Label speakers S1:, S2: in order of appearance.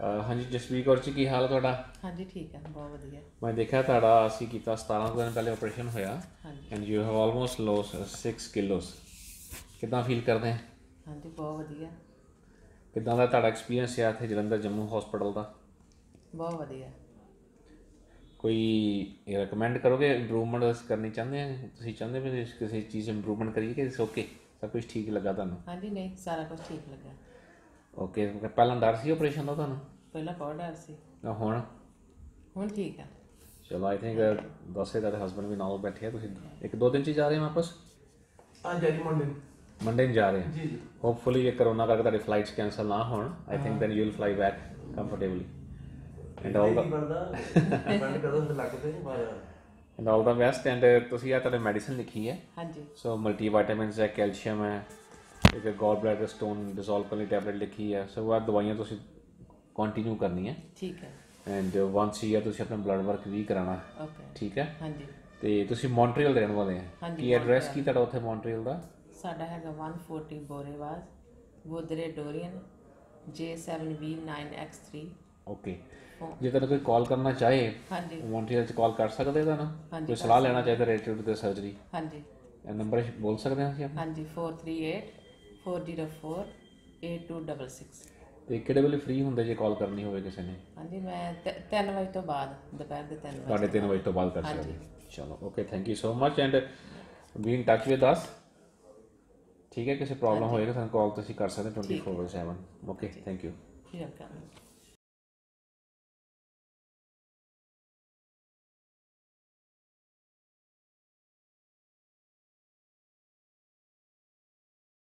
S1: ਹਾਂਜੀ ਜਸਵੀਰ ਕੌਰ ਜੀ ਕੀ ਹਾਲ ਹੈ ਤੁਹਾਡਾ?
S2: ਹਾਂਜੀ ਠੀਕ ਹੈ ਬਹੁਤ ਵਧੀਆ।
S1: ਮੈਂ ਦੇਖਿਆ ਤੁਹਾਡਾ ਅਸੀਂ ਕੀਤਾ 17 ਕੁ ਦਿਨ ਪਹਿਲੇ ਆਪਰੇਸ਼ਨ ਹੋਇਆ।
S2: ਹਾਂਜੀ।
S1: And you have almost lost 6 kilos ਕਿੱਦਾਂ ਫੀਲ ਕਰਦੇ? ਹੈ
S2: ਹਾਂਜੀ ਬਹੁਤ ਵਧੀਆ।
S1: ਕਿੱਦਾਂ ਦਾ ਤੁਹਾਡਾ ਐਕਸਪੀਰੀਅੰਸ ਹੈ ਇੱਥੇ ਜਲੰਧਰ ਜੰਮੂ ਹਸਪੀਟਲ ਦਾ?
S2: ਬਹੁਤ ਵਧੀਆ।
S1: ਕੋਈ ਰეკਮੈਂਡ ਕਰੋਗੇ ਇੰਪਰੂਵਮੈਂਟ ਕਰਨੀ ਚਾਹੁੰਦੇ ਆ? ਤੁਸੀਂ ਚਾਹੁੰਦੇ ਵੀ ਕਿਸੇ ਚੀਜ਼ ਇੰਪਰੂਵਮੈਂਟ ਕਰੀਏ ਕਿ ਓਕੇ ਸਭ ਕੁਝ ਠੀਕ ਲੱਗਾ ਤੁਹਾਨੂੰ?
S2: ਹਾਂਜੀ ਨਹੀਂ ਸਾਰਾ ਕੁਝ ਠੀਕ ਲੱਗਾ।
S1: ਓਕੇ ਪਹਿਲਾਂ ਡਰ ਸੀ ਆਪਰੇਸ਼ਨ ਦਾ ਤੁਹਾਨੂੰ
S2: ਪਹਿਲਾਂ ਬਹੁਤ ਡਰ ਸੀ
S1: ਤਾਂ ਹੁਣ
S2: ਹੁਣ ਠੀਕ ਹੈ
S1: ਚਲੋ ਆਈ ਥਿੰਕ ਦੱਸੇ ਤੁਹਾਡੇ ਹਸਬੰਡ ਵੀ ਨਾਲ ਬੈਠੇ ਆ ਤੁਸੀਂ ਇੱਕ ਦੋ ਦਿਨ ਚ ਹੀ ਜਾ ਰਹੇ ਹੋ ਵਾਪਸ
S3: ਆ ਜਾਰੀ ਮੰਡੇ
S1: ਮੰਡੇ ਨੂੰ ਜਾ ਰਹੇ ਹਾਂ
S3: ਜੀ ਜੀ
S1: ਹੋਪਫੁਲੀ ਜੇ ਕਰੋਨਾ ਕਰਕੇ ਤੁਹਾਡੀ ਫਲਾਈਟਸ ਕੈਨਸਲ ਨਾ ਹੋਣ I think then you will fly back comfortably and all ਦਾ
S3: ਕੀ ਬਣਦਾ ਡਿਪੈਂਡ ਕਰਦਾ ਸਾਡੇ ਲੱਕ ਤੇ ਪਰ
S1: ਐਂਡ ਆਲ ਦਾ ਬੈਸਟ ਐਂਡ ਤੁਸੀਂ ਆ ਤੁਹਾਡੇ ਮੈਡੀਸਨ ਲਿਖੀ ਹੈ
S2: ਹਾਂਜੀ
S1: ਸੋ ਮਲਟੀ ਵਿਟਾਮਿਨਸ ਹੈ ਕੈਲਸ਼ੀਅਮ ਹੈ ਇੱਕ ਗੋਲ ਬਲੈਡਰ ਸਟੋਨ ਡਿਸੋਲਵ ਕਰਨ ਲਈ ਟੈਬਲੇਟ ਲਿਖੀ ਹੈ। ਸੋ ਆ ਦਵਾਈਆਂ ਤੁਸੀਂ ਕੰਟੀਨਿਊ ਕਰਨੀ ਹੈ
S2: ਠੀਕ ਹੈ।
S1: ਐਂਡ ਵਾਂਸ ਈਅਰ ਤੁਸੀਂ ਆਪਣਾ ਬਲੱਡ ਵਰਕ ਵੀ ਕਰਾਉਣਾ।
S2: ਓਕੇ
S1: ਠੀਕ ਹੈ?
S2: ਹਾਂਜੀ।
S1: ਤੇ ਤੁਸੀਂ ਮੌਂਟਰੀਅਲ ਦੇ ਰਹਿਣ ਵਾਲੇ ਆ। ਕੀ ਐਡਰੈਸ ਕੀ ਤੁਹਾਡਾ ਉੱਥੇ ਮੌਂਟਰੀਅਲ ਦਾ?
S2: ਸਾਡਾ ਹੈਗਾ 140 ਬੋਰੇਵਾਸ ਗੋਦਰੇ ਡੋਰੀਅਨ J7V9X3
S1: ਓਕੇ। ਜੇ ਤੁਹਾਨੂੰ ਕੋਈ ਕਾਲ ਕਰਨਾ ਚਾਹੇ
S2: ਹਾਂਜੀ।
S1: ਮੌਂਟਰੀਅਲ ਚ ਕਾਲ ਕਰ ਸਕਦੇ ਤੁਹਾਨੂੰ। ਕੋਈ ਸਲਾਹ ਲੈਣਾ ਚਾਹੀਦਾ ਰਿਲੇਟਿਵ ਟੂ ਸਰਜਰੀ
S2: ਹਾਂਜੀ।
S1: ਇਹ ਨੰਬਰ ਬੋਲ ਸਕਦੇ ਹਾਂ ਅਸੀਂ
S2: ਹਾਂਜੀ 438 404 8266
S1: ਤੇ ਕਿਹੜੇ ਵੇਲੇ ਫ੍ਰੀ ਹੁੰਦੇ ਜੇ ਕਾਲ ਕਰਨੀ ਹੋਵੇ ਕਿਸੇ ਨੇ?
S2: ਹਾਂਜੀ ਮੈਂ 3 ਵਜੇ ਤੋਂ ਬਾਅਦ ਦੁਪਹਿਰ ਦੇ 3 ਵਜੇ
S1: ਤੁਹਾਡੇ 3 ਵਜੇ ਤੋਂ ਬਾਅਦ ਕਰ ਸਕਦੇ। ਚਲੋ okay thank you so much and be in touch with us ਠੀਕ ਹੈ ਕਿਸੇ ਪ੍ਰੋਬਲਮ ਹੋਏਗਾ ਸਾਨੂੰ ਕਾਲ ਤੁਸੀਂ ਕਰ ਸਕਦੇ 24/7 ਓਕੇ ਥੈਂਕ ਯੂ
S2: ਠੀਕ ਹੈ।